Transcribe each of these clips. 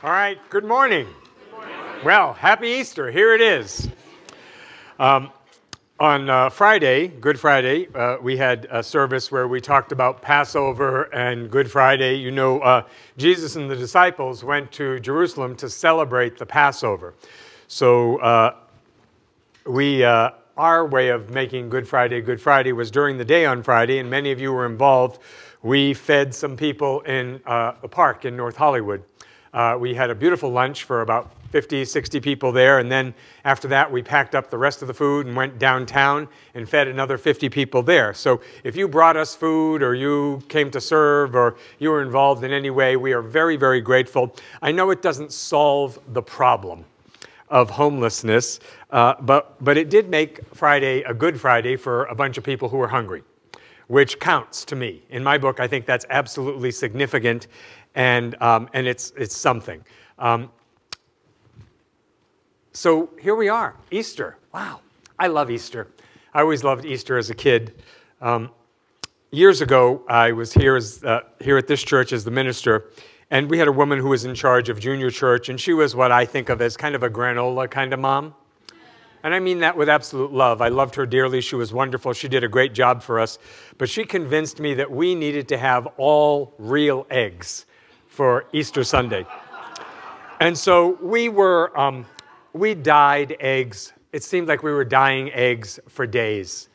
All right, good morning. good morning. Well, happy Easter. Here it is. Um, on uh, Friday, Good Friday, uh, we had a service where we talked about Passover and Good Friday. You know, uh, Jesus and the disciples went to Jerusalem to celebrate the Passover. So, uh, we, uh, our way of making Good Friday Good Friday was during the day on Friday, and many of you were involved. We fed some people in uh, a park in North Hollywood. We had a beautiful lunch for about 50, 60 people there. And then after that, we packed up the rest of the food and went downtown and fed another 50 people there. So if you brought us food or you came to serve or you were involved in any way, we are very, very grateful. I know it doesn't solve the problem of homelessness, uh, but, but it did make Friday a good Friday for a bunch of people who were hungry, which counts to me. In my book, I think that's absolutely significant and, um, and it's, it's something. Um, so here we are, Easter. Wow, I love Easter. I always loved Easter as a kid. Um, years ago, I was here, as, uh, here at this church as the minister, and we had a woman who was in charge of junior church, and she was what I think of as kind of a granola kind of mom. And I mean that with absolute love. I loved her dearly. She was wonderful. She did a great job for us. But she convinced me that we needed to have all real eggs for Easter Sunday. And so we were um, we dyed eggs. It seemed like we were dyeing eggs for days.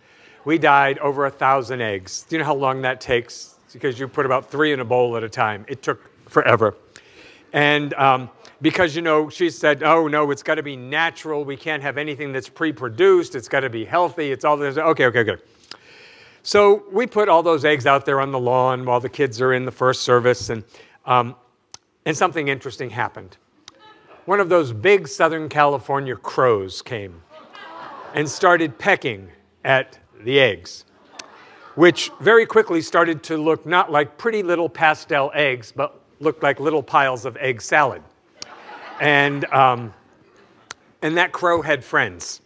We dyed over a thousand eggs. Do you know how long that takes? Because you put about three in a bowl at a time. It took forever. And um, because, you know, she said, oh, no, it's got to be natural. We can't have anything that's pre produced. It's got to be healthy. It's all this. Okay, okay, good. So we put all those eggs out there on the lawn while the kids are in the first service, and, um, and something interesting happened one of those big Southern California crows came and started pecking at the eggs, which very quickly started to look not like pretty little pastel eggs, but looked like little piles of egg salad. And, um, and that crow had friends.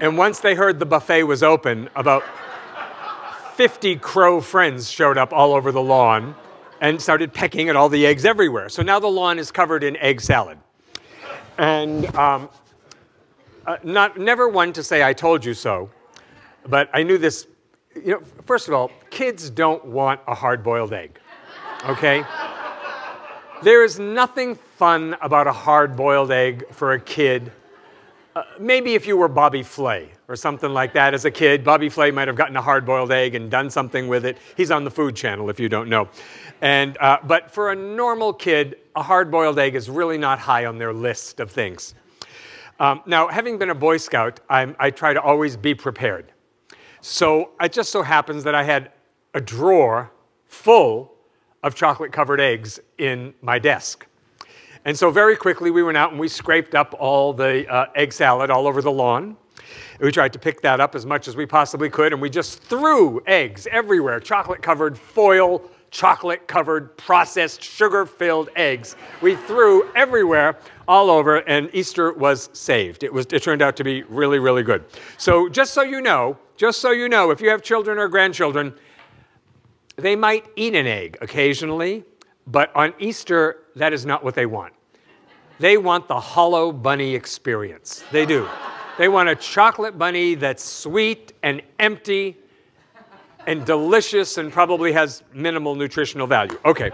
And once they heard the buffet was open, about 50 crow friends showed up all over the lawn and started pecking at all the eggs everywhere. So now the lawn is covered in egg salad. And um, uh, not, never one to say, I told you so, but I knew this. You know, first of all, kids don't want a hard boiled egg, okay? there is nothing fun about a hard boiled egg for a kid. Uh, maybe if you were Bobby Flay or something like that as a kid, Bobby Flay might have gotten a hard boiled egg and done something with it. He's on the Food Channel if you don't know. And, uh, but for a normal kid, a hard boiled egg is really not high on their list of things. Um, now, having been a Boy Scout, I'm, I try to always be prepared. So it just so happens that I had a drawer full of chocolate covered eggs in my desk. And so very quickly we went out and we scraped up all the uh, egg salad all over the lawn. We tried to pick that up as much as we possibly could, and we just threw eggs everywhere, chocolate covered foil chocolate covered, processed, sugar filled eggs. We threw everywhere, all over, and Easter was saved. It, was, it turned out to be really, really good. So, just so you know, just so you know, if you have children or grandchildren, they might eat an egg occasionally, but on Easter, that is not what they want. They want the hollow bunny experience. They do. They want a chocolate bunny that's sweet and empty and delicious and probably has minimal nutritional value. Okay.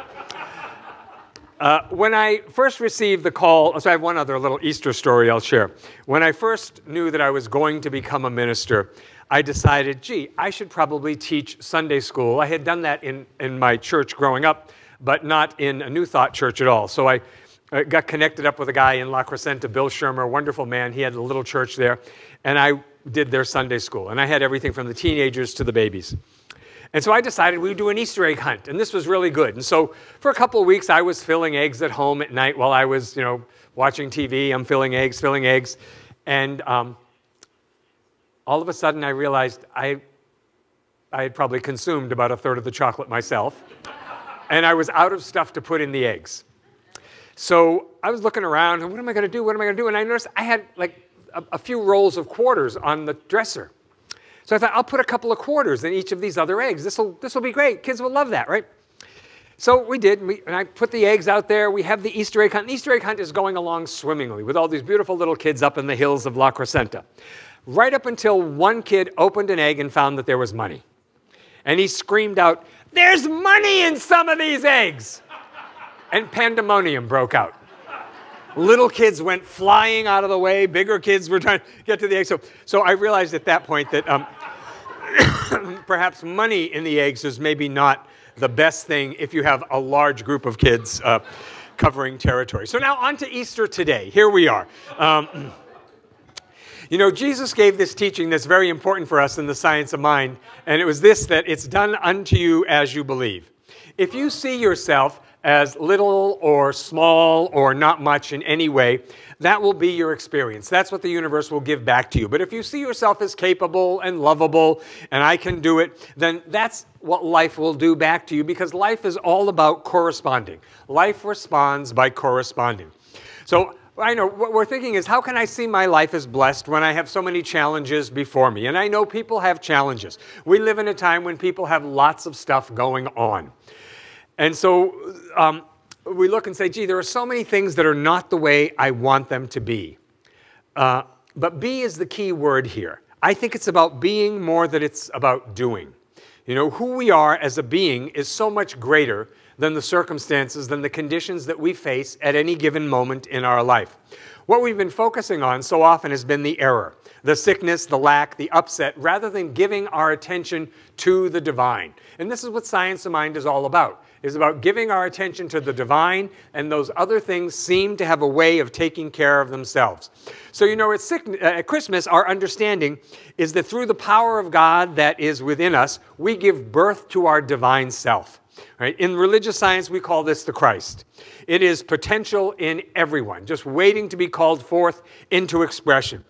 Uh, when I first received the call, so I have one other little Easter story I'll share. When I first knew that I was going to become a minister, I decided, gee, I should probably teach Sunday school. I had done that in, in my church growing up, but not in a New Thought church at all. So I got connected up with a guy in La Crescenta, Bill Shermer, a wonderful man. He had a little church there, and I did their Sunday school. And I had everything from the teenagers to the babies. And so I decided we would do an Easter egg hunt, and this was really good. And so for a couple of weeks, I was filling eggs at home at night while I was, you know, watching TV. I'm filling eggs, filling eggs, and um, all of a sudden I realized I, I had probably consumed about a third of the chocolate myself, and I was out of stuff to put in the eggs. So I was looking around, and what am I going to do? What am I going to do? And I noticed I had like a, a few rolls of quarters on the dresser. So I thought, I'll put a couple of quarters in each of these other eggs. This will this will be great. Kids will love that, right? So we did, and, we, and I put the eggs out there. We have the Easter egg hunt. The Easter egg hunt is going along swimmingly with all these beautiful little kids up in the hills of La Crescenta. Right up until one kid opened an egg and found that there was money. And he screamed out, There's money in some of these eggs! And pandemonium broke out. Little kids went flying out of the way. Bigger kids were trying to get to the eggs. So, so I realized at that point that um, perhaps money in the eggs is maybe not the best thing if you have a large group of kids uh, covering territory. So now on to Easter today. Here we are. Um, you know, Jesus gave this teaching that's very important for us in the science of mind, and it was this that it's done unto you as you believe. If you see yourself as little or small or not much in any way, that will be your experience. That's what the universe will give back to you. But if you see yourself as capable and lovable and I can do it, then that's what life will do back to you because life is all about corresponding. Life responds by corresponding. So I know what we're thinking is how can I see my life as blessed when I have so many challenges before me? And I know people have challenges. We live in a time when people have lots of stuff going on. And so um, we look and say, gee, there are so many things that are not the way I want them to be. Uh, but be is the key word here. I think it's about being more than it's about doing. You know, who we are as a being is so much greater than the circumstances, than the conditions that we face at any given moment in our life. What we've been focusing on so often has been the error, the sickness, the lack, the upset, rather than giving our attention to the divine. And this is what Science of Mind is all about is about giving our attention to the divine, and those other things seem to have a way of taking care of themselves. So, you know, at, sick, uh, at Christmas, our understanding is that through the power of God that is within us, we give birth to our divine self. Right? In religious science, we call this the Christ. It is potential in everyone, just waiting to be called forth into expression.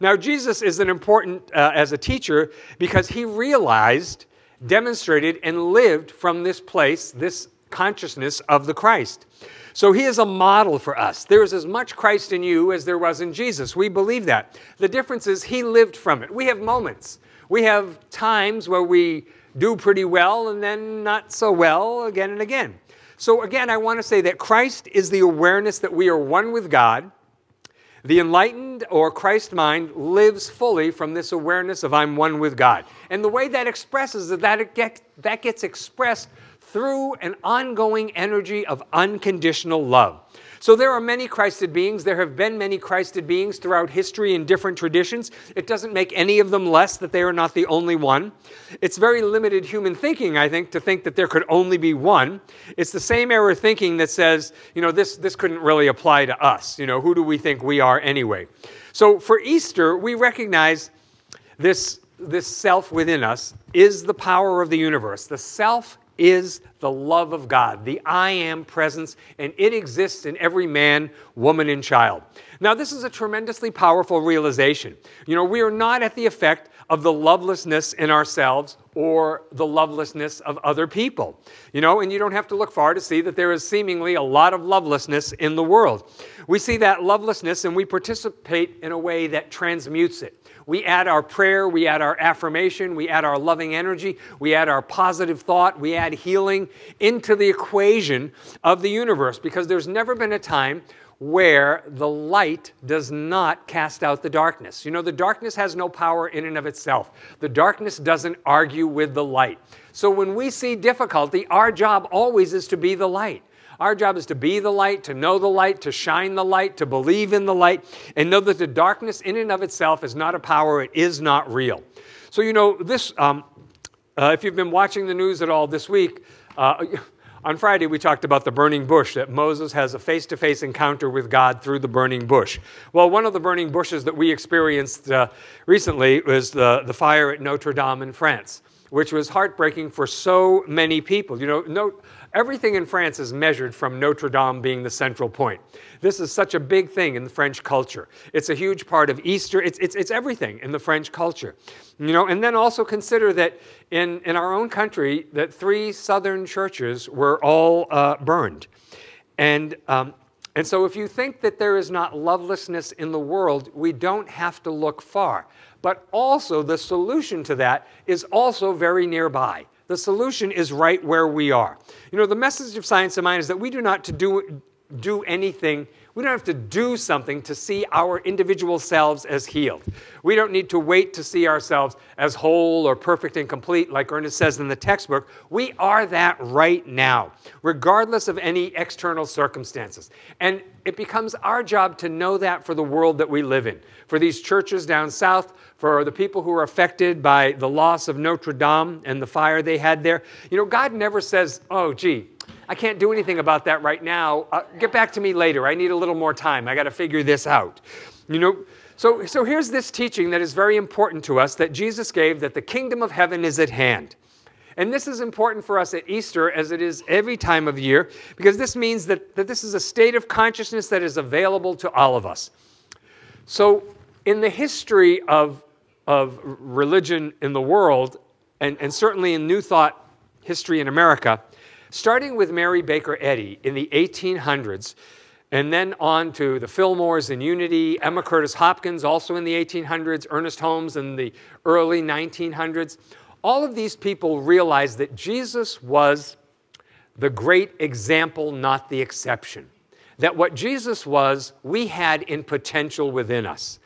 Now, Jesus is an important uh, as a teacher because he realized demonstrated and lived from this place, this consciousness of the Christ. So he is a model for us. There is as much Christ in you as there was in Jesus. We believe that. The difference is he lived from it. We have moments. We have times where we do pretty well and then not so well again and again. So again, I want to say that Christ is the awareness that we are one with God the enlightened or Christ mind lives fully from this awareness of I'm one with God. And the way that expresses that it get, that gets expressed through an ongoing energy of unconditional love. So there are many Christed beings. There have been many Christed beings throughout history in different traditions. It doesn't make any of them less that they are not the only one. It's very limited human thinking, I think, to think that there could only be one. It's the same error thinking that says, you know, this, this couldn't really apply to us. You know, who do we think we are anyway? So for Easter, we recognize this, this self within us is the power of the universe. The self is the love of God, the I am presence, and it exists in every man, woman, and child. Now, this is a tremendously powerful realization. You know, we are not at the effect of the lovelessness in ourselves or the lovelessness of other people. You know, and you don't have to look far to see that there is seemingly a lot of lovelessness in the world. We see that lovelessness and we participate in a way that transmutes it. We add our prayer, we add our affirmation, we add our loving energy, we add our positive thought, we add healing into the equation of the universe because there's never been a time where the light does not cast out the darkness. You know, the darkness has no power in and of itself. The darkness doesn't argue with the light. So when we see difficulty, our job always is to be the light. Our job is to be the light, to know the light, to shine the light, to believe in the light, and know that the darkness in and of itself is not a power, it is not real. So, you know, this, um, uh, if you've been watching the news at all this week, uh, on Friday, we talked about the burning bush, that Moses has a face to face encounter with God through the burning bush. Well, one of the burning bushes that we experienced uh, recently was the, the fire at Notre Dame in France, which was heartbreaking for so many people. You know, no, Everything in France is measured from Notre Dame being the central point. This is such a big thing in the French culture. It's a huge part of Easter. It's, it's, it's everything in the French culture. You know, and then also consider that in, in our own country, that three southern churches were all uh, burned. And, um, and so if you think that there is not lovelessness in the world, we don't have to look far. But also the solution to that is also very nearby. The solution is right where we are. You know, the message of Science of Mind is that we do not to do, do anything we don't have to do something to see our individual selves as healed. We don't need to wait to see ourselves as whole or perfect and complete, like Ernest says in the textbook. We are that right now, regardless of any external circumstances. And it becomes our job to know that for the world that we live in. For these churches down south, for the people who are affected by the loss of Notre Dame and the fire they had there. You know, God never says, oh, gee, I can't do anything about that right now. Uh, get back to me later. I need a little more time. I got to figure this out. You know, so, so here's this teaching that is very important to us that Jesus gave that the kingdom of heaven is at hand. And this is important for us at Easter as it is every time of year because this means that, that this is a state of consciousness that is available to all of us. So, in the history of, of religion in the world, and, and certainly in New Thought history in America, starting with Mary Baker Eddy in the 1800s, and then on to the Fillmores in Unity, Emma Curtis Hopkins also in the 1800s, Ernest Holmes in the early 1900s. All of these people realized that Jesus was the great example, not the exception. That what Jesus was, we had in potential within us.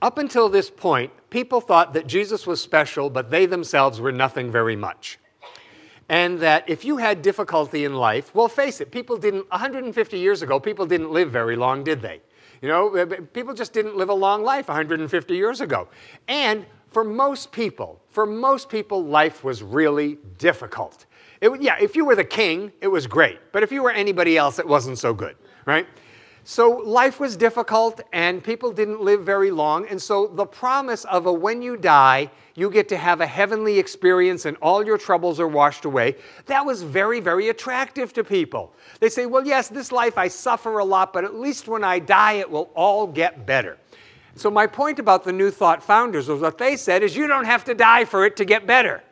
Up until this point, people thought that Jesus was special, but they themselves were nothing very much and that if you had difficulty in life, well, face it, people didn't, 150 years ago, people didn't live very long, did they? You know, people just didn't live a long life 150 years ago. And for most people, for most people, life was really difficult. It, yeah, if you were the king, it was great. But if you were anybody else, it wasn't so good, right? So life was difficult and people didn't live very long. And so the promise of a when you die, you get to have a heavenly experience and all your troubles are washed away, that was very, very attractive to people. They say, well, yes, this life I suffer a lot, but at least when I die, it will all get better. So my point about the New Thought founders was what they said is you don't have to die for it to get better.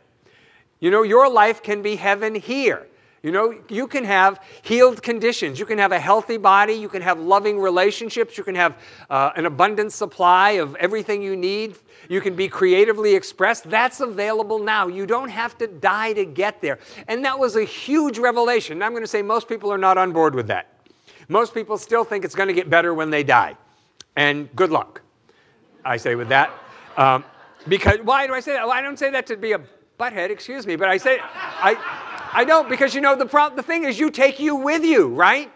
You know, your life can be heaven here. You know, you can have healed conditions. You can have a healthy body. You can have loving relationships. You can have uh, an abundant supply of everything you need. You can be creatively expressed. That's available now. You don't have to die to get there. And that was a huge revelation. I'm going to say most people are not on board with that. Most people still think it's going to get better when they die. And good luck, I say with that. Um, because, why do I say that? Well, I don't say that to be a butthead, excuse me, but I say, I. I don't because you know the problem. The thing is, you take you with you, right?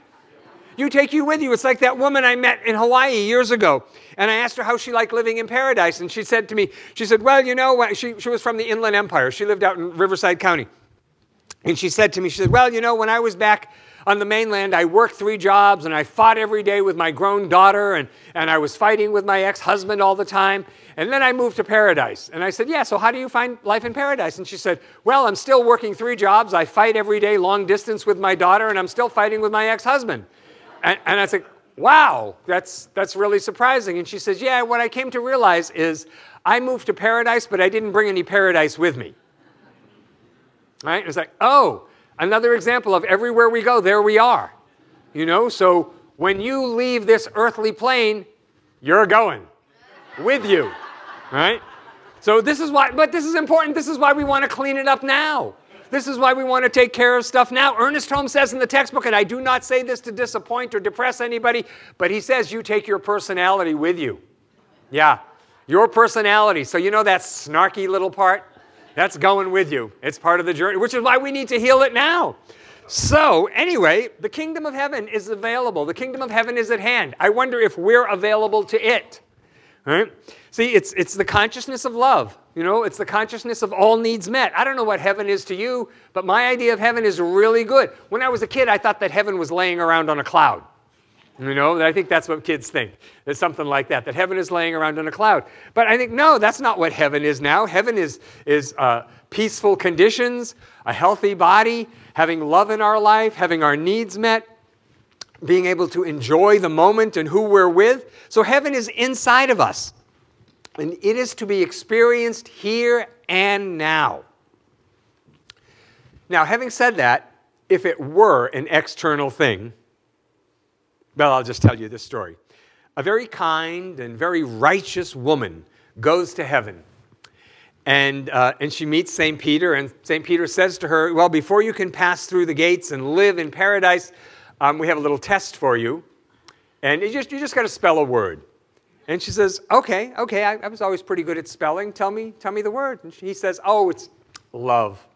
You take you with you. It's like that woman I met in Hawaii years ago, and I asked her how she liked living in paradise, and she said to me, she said, "Well, you know, she she was from the Inland Empire. She lived out in Riverside County." And she said to me, she said, Well, you know, when I was back on the mainland, I worked three jobs and I fought every day with my grown daughter and, and I was fighting with my ex husband all the time. And then I moved to paradise. And I said, Yeah, so how do you find life in paradise? And she said, Well, I'm still working three jobs. I fight every day long distance with my daughter and I'm still fighting with my ex husband. And, and I said, Wow, that's, that's really surprising. And she says, Yeah, what I came to realize is I moved to paradise, but I didn't bring any paradise with me. Right? It's like, oh, another example of everywhere we go, there we are. You know, so when you leave this earthly plane, you're going with you. Right? So this is why, but this is important. This is why we want to clean it up now. This is why we want to take care of stuff now. Ernest Holmes says in the textbook, and I do not say this to disappoint or depress anybody, but he says you take your personality with you. Yeah, your personality. So you know that snarky little part? That's going with you. It's part of the journey, which is why we need to heal it now. So, anyway, the kingdom of heaven is available. The kingdom of heaven is at hand. I wonder if we're available to it. Right? See, it's, it's the consciousness of love. You know, it's the consciousness of all needs met. I don't know what heaven is to you, but my idea of heaven is really good. When I was a kid, I thought that heaven was laying around on a cloud. You know, I think that's what kids think. There's something like that, that heaven is laying around in a cloud. But I think, no, that's not what heaven is now. Heaven is, is uh, peaceful conditions, a healthy body, having love in our life, having our needs met, being able to enjoy the moment and who we're with. So heaven is inside of us. And it is to be experienced here and now. Now, having said that, if it were an external thing, well, I'll just tell you this story. A very kind and very righteous woman goes to heaven. and, uh, and she meets St. Peter, and St. Peter says to her, Well, before you can pass through the gates and live in paradise, um, we have a little test for you. And you just, you just got to spell a word. And she says, Okay, okay, I, I, was always pretty good at spelling. Tell me, tell me the word. And he says, Oh, it's love.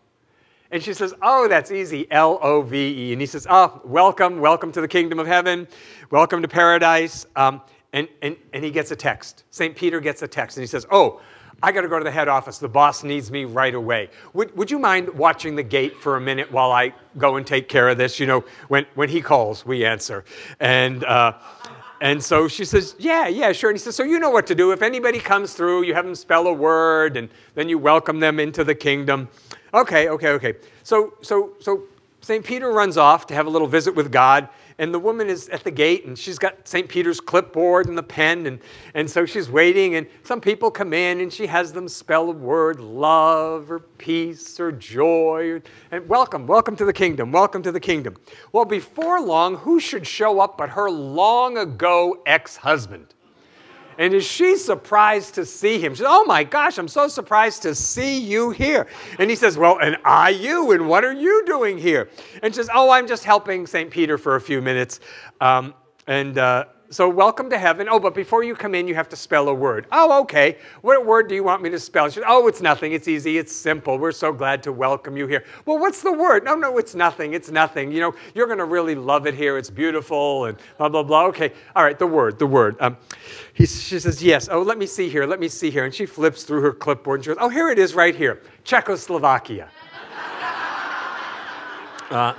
And she says, Oh, that's easy, L O V E. And he says, Oh, welcome, welcome to the kingdom of heaven, welcome to paradise. Um, and, and, and he gets a text. St. Peter gets a text, and he says, Oh, I got to go to the head office. The boss needs me right away. Would, would you mind watching the gate for a minute while I go and take care of this? You know, when, when he calls, we answer. And, uh, and so she says, Yeah, yeah, sure. And he says, So you know what to do. If anybody comes through, you have them spell a word, and then you welcome them into the kingdom. Okay, okay, okay. So, so, so St. Peter runs off to have a little visit with God and the woman is at the gate and she's got St. Peter's clipboard and the pen and, and so she's waiting and some people come in and she has them spell a word love or peace or joy or, and welcome welcome to the kingdom welcome to the kingdom well before long who should show up but her long ago ex-husband and is she surprised to see him? She says, Oh my gosh, I'm so surprised to see you here. And he says, Well, and I you, and what are you doing here? And she says, Oh, I'm just helping St. Peter for a few minutes. Um, and uh, so welcome to heaven. Oh, but before you come in, you have to spell a word. Oh, okay. What word do you want me to spell? She says, oh, it's nothing. It's easy. It's simple. We're so glad to welcome you here. Well, what's the word? No, no, it's nothing. It's nothing. You know, you're going to really love it here. It's beautiful and blah, blah, blah. Okay. All right. The word, the word. Um, he, she says, yes. Oh, let me see here. Let me see here. And she flips through her clipboard and she goes, oh, here it is right here. Czechoslovakia. Uh,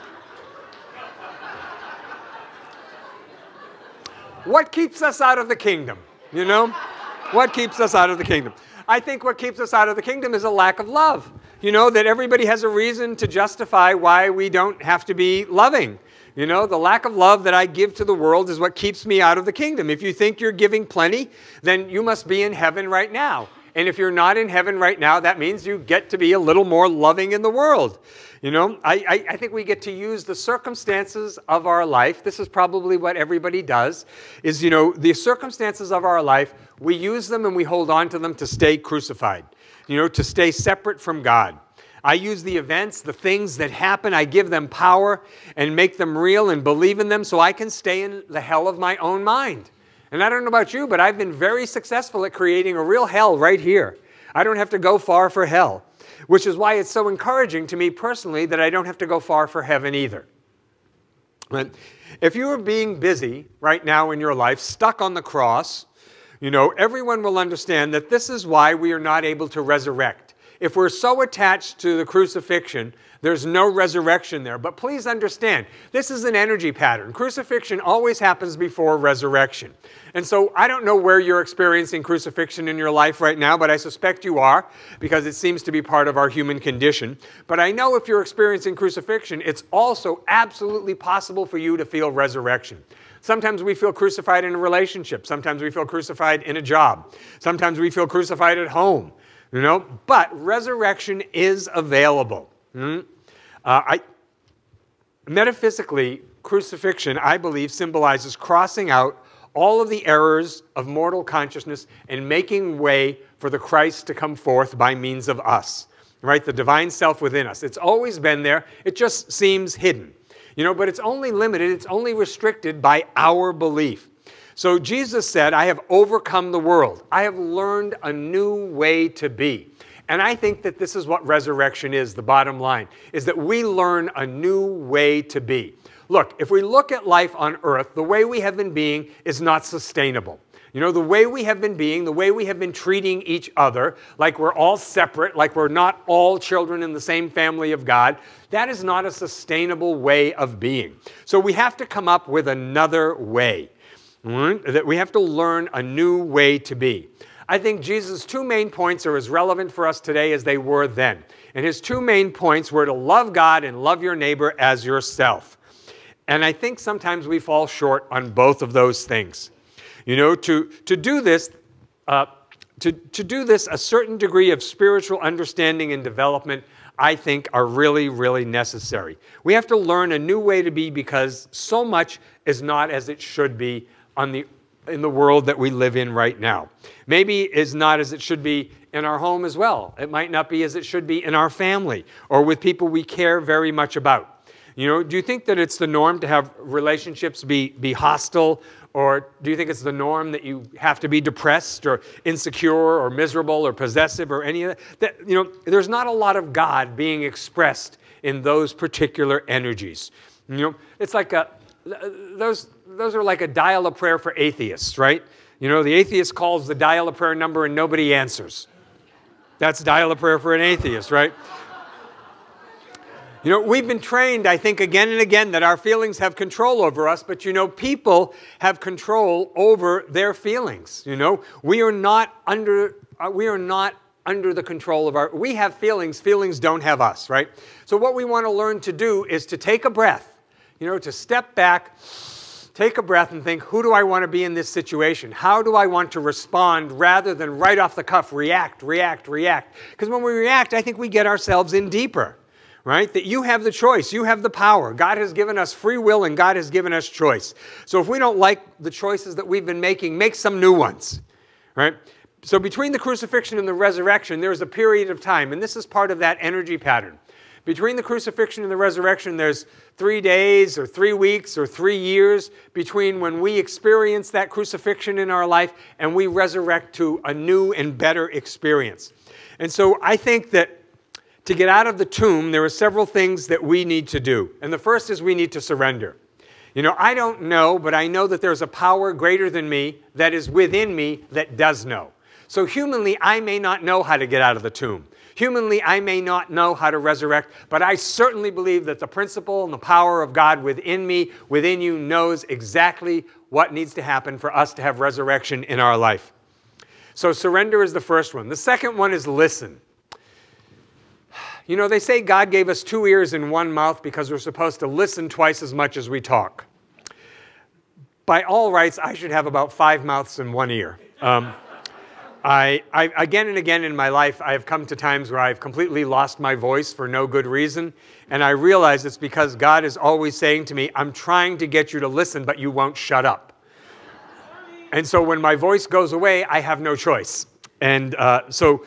What keeps us out of the kingdom? You know? What keeps us out of the kingdom? I think what keeps us out of the kingdom is a lack of love. You know, that everybody has a reason to justify why we don't have to be loving. You know, the lack of love that I give to the world is what keeps me out of the kingdom. If you think you're giving plenty, then you must be in heaven right now. And if you're not in heaven right now, that means you get to be a little more loving in the world. You know, I, I, I, think we get to use the circumstances of our life. This is probably what everybody does, is, you know, the circumstances of our life, we use them and we hold on to them to stay crucified, you know, to stay separate from God. I use the events, the things that happen, I give them power and make them real and believe in them so I can stay in the hell of my own mind. And I don't know about you, but I've been very successful at creating a real hell right here. I don't have to go far for hell, which is why it's so encouraging to me personally that I don't have to go far for heaven either. But if you are being busy right now in your life, stuck on the cross, you know, everyone will understand that this is why we are not able to resurrect. If we're so attached to the crucifixion there's no resurrection there. But please understand, this is an energy pattern. Crucifixion always happens before resurrection. And so I don't know where you're experiencing crucifixion in your life right now, but I suspect you are because it seems to be part of our human condition. But I know if you're experiencing crucifixion, it's also absolutely possible for you to feel resurrection. Sometimes we feel crucified in a relationship. Sometimes we feel crucified in a job. Sometimes we feel crucified at home. You know, but resurrection is available. Mm-hmm. Uh, I, metaphysically, crucifixion, I believe, symbolizes crossing out all of the errors of mortal consciousness and making way for the Christ to come forth by means of us, right? The divine self within us. It's always been there, it just seems hidden, you know, but it's only limited, it's only restricted by our belief. So Jesus said, I have overcome the world, I have learned a new way to be. And I think that this is what resurrection is, the bottom line, is that we learn a new way to be. Look, if we look at life on earth, the way we have been being is not sustainable. You know, the way we have been being, the way we have been treating each other, like we're all separate, like we're not all children in the same family of God, that is not a sustainable way of being. So we have to come up with another way. That we have to learn a new way to be. I think Jesus' two main points are as relevant for us today as they were then. And his two main points were to love God and love your neighbor as yourself. And I think sometimes we fall short on both of those things. You know, to, to do this, uh, to, to do this, a certain degree of spiritual understanding and development, I think, are really, really necessary. We have to learn a new way to be because so much is not as it should be on the in the world that we live in right now. Maybe is not as it should be in our home as well. It might not be as it should be in our family or with people we care very much about. You know, do you think that it's the norm to have relationships be, be hostile or do you think it's the norm that you have to be depressed or insecure or miserable or possessive or any of that? that you know, there's not a lot of God being expressed in those particular energies. You know, it's like a, those, those are like a dial a prayer for atheists, right? You know, the atheist calls the dial a prayer number and nobody answers. That's dial a prayer for an atheist, right? You know, we've been trained, I think, again and again that our feelings have control over us, but you know, people have control over their feelings. You know, we are not under, uh, we are not under the control of our, we have feelings, feelings don't have us, right? So what we want to learn to do is to take a breath, you know, to step back, take a breath and think, who do I want to be in this situation? How do I want to respond rather than right off the cuff react, react, react? Because when we react, I think we get ourselves in deeper right? That you have the choice, you have the power. God has given us free will and God has given us choice. So if we don't like the choices that we've been making, make some new ones, right? So between the crucifixion and the resurrection, there's a period of time, and this is part of that energy pattern. Between the crucifixion and the resurrection, there's three days or three weeks or three years between when we experience that crucifixion in our life and we resurrect to a new and better experience. And so I think that to get out of the tomb, there are several things that we need to do. And the first is we need to surrender. You know, I don't know, but I know that there's a power greater than me that is within me that does know. So, humanly, I may not know how to get out of the tomb. Humanly, I may not know how to resurrect, but I certainly believe that the principle and the power of God within me, within you, knows exactly what needs to happen for us to have resurrection in our life. So, surrender is the first one. The second one is listen. You know, they say God gave us two ears and one mouth because we're supposed to listen twice as much as we talk. By all rights, I should have about five mouths and one ear. Um, I, I, again and again in my life, I have come to times where I've completely lost my voice for no good reason. And I realize it's because God is always saying to me, I'm trying to get you to listen, but you won't shut up. And so when my voice goes away, I have no choice. And uh, so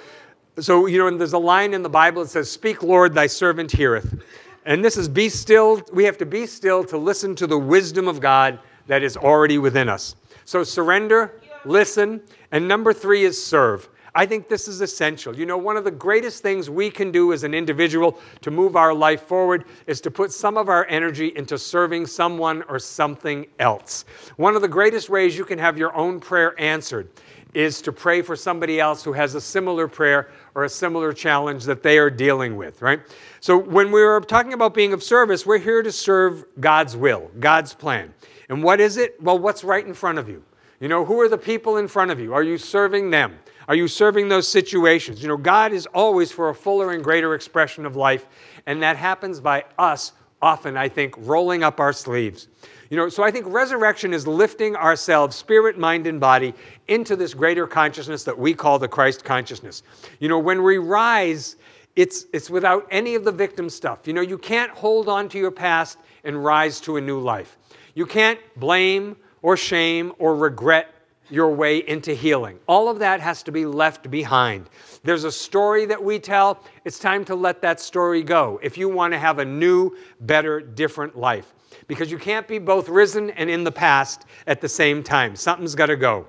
so, you know, and there's a line in the Bible that says, Speak, Lord, thy servant heareth. And this is be still. We have to be still to listen to the wisdom of God that is already within us. So, surrender, listen, and number three is serve. I think this is essential. You know, one of the greatest things we can do as an individual to move our life forward is to put some of our energy into serving someone or something else. One of the greatest ways you can have your own prayer answered is to pray for somebody else who has a similar prayer or a similar challenge that they are dealing with, right? So when we're talking about being of service, we're here to serve God's will, God's plan. And what is it? Well, what's right in front of you? You know, who are the people in front of you? Are you serving them? Are you serving those situations? You know, God is always for a fuller and greater expression of life, and that happens by us often, I think, rolling up our sleeves. You know, so I think resurrection is lifting ourselves, spirit, mind, and body, into this greater consciousness that we call the Christ consciousness. You know, when we rise, it's, it's without any of the victim stuff. You know, you can't hold on to your past and rise to a new life. You can't blame or shame or regret your way into healing. All of that has to be left behind. There's a story that we tell. It's time to let that story go if you want to have a new, better, different life because you can't be both risen and in the past at the same time. Something's got to go.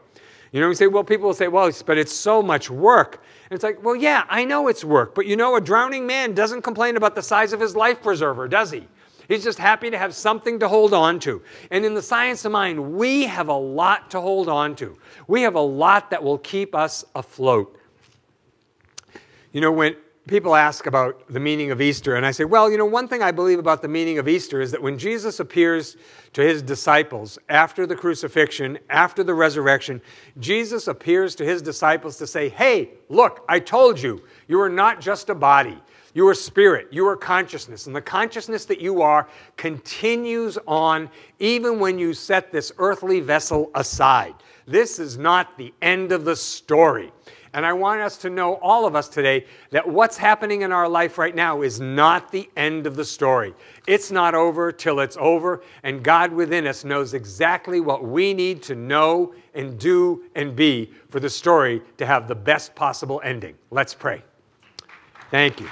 You know, we say, well, people will say, well, but it's so much work. And it's like, well, yeah, I know it's work, but you know, a drowning man doesn't complain about the size of his life preserver, does he? He's just happy to have something to hold on to. And in the science of mind, we have a lot to hold on to. We have a lot that will keep us afloat. You know, when, people ask about the meaning of Easter, and I say, well, you know, one thing I believe about the meaning of Easter is that when Jesus appears to his disciples after the crucifixion, after the resurrection, Jesus appears to his disciples to say, hey, look, I told you, you are not just a body. You are spirit, you are consciousness, and the consciousness that you are continues on even when you set this earthly vessel aside. This is not the end of the story. And I want us to know, all of us today, that what's happening in our life right now is not the end of the story. It's not over till it's over, and God within us knows exactly what we need to know and do and be for the story to have the best possible ending. Let's pray. Thank you.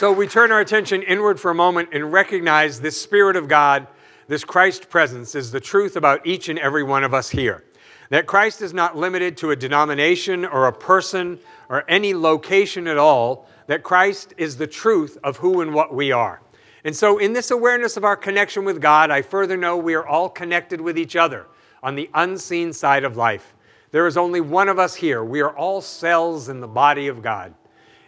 So we turn our attention inward for a moment and recognize this Spirit of God, this Christ presence, is the truth about each and every one of us here. That Christ is not limited to a denomination or a person or any location at all, that Christ is the truth of who and what we are. And so, in this awareness of our connection with God, I further know we are all connected with each other on the unseen side of life. There is only one of us here. We are all cells in the body of God.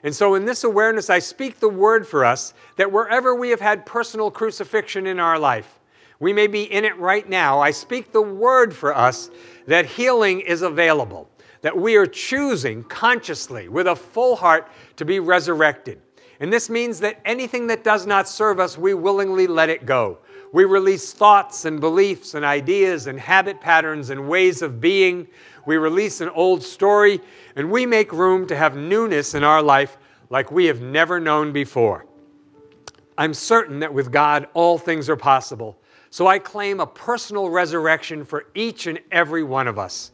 And so, in this awareness, I speak the word for us that wherever we have had personal crucifixion in our life, we may be in it right now. I speak the word for us that healing is available, that we are choosing consciously with a full heart to be resurrected. And this means that anything that does not serve us, we willingly let it go. We release thoughts and beliefs and ideas and habit patterns and ways of being. We release an old story and we make room to have newness in our life like we have never known before. I'm certain that with God, all things are possible. So I claim a personal resurrection for each and every one of us.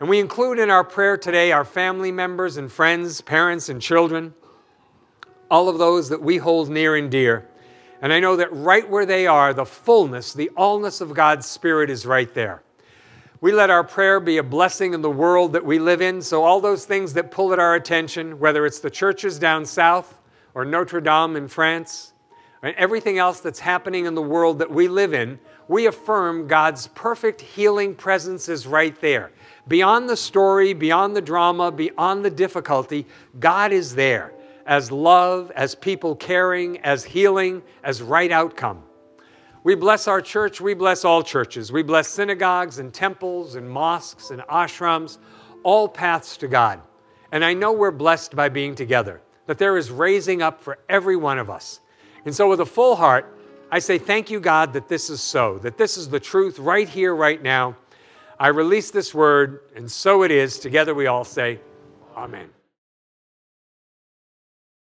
And we include in our prayer today our family members and friends, parents and children, all of those that we hold near and dear. And I know that right where they are, the fullness, the allness of God's Spirit is right there. We let our prayer be a blessing in the world that we live in. So, all those things that pull at our attention, whether it's the churches down south or Notre Dame in France, and everything else that's happening in the world that we live in, we affirm God's perfect healing presence is right there. Beyond the story, beyond the drama, beyond the difficulty, God is there as love, as people caring, as healing, as right outcome. We bless our church, we bless all churches. We bless synagogues and temples and mosques and ashrams, all paths to God. And I know we're blessed by being together, that there is raising up for every one of us. And so, with a full heart, I say, Thank you, God, that this is so, that this is the truth right here, right now. I release this word, and so it is. Together we all say, Amen.